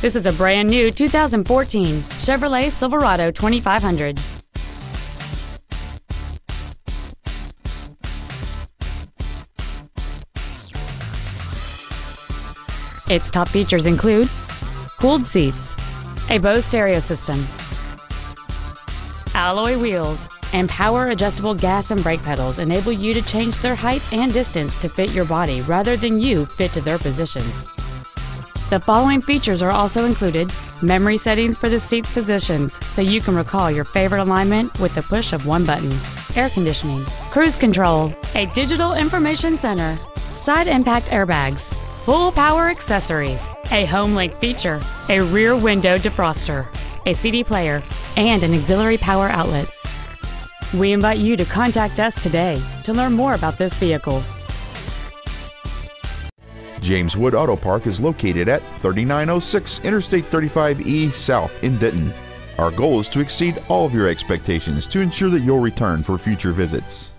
This is a brand new 2014 Chevrolet Silverado 2500. Its top features include cooled seats, a Bose stereo system, alloy wheels, and power adjustable gas and brake pedals enable you to change their height and distance to fit your body rather than you fit to their positions. The following features are also included memory settings for the seat's positions so you can recall your favorite alignment with the push of one button, air conditioning, cruise control, a digital information center, side impact airbags, full power accessories, a home link feature, a rear window defroster, a CD player, and an auxiliary power outlet. We invite you to contact us today to learn more about this vehicle. James Wood Autopark is located at 3906 Interstate 35E South in Denton. Our goal is to exceed all of your expectations to ensure that you'll return for future visits.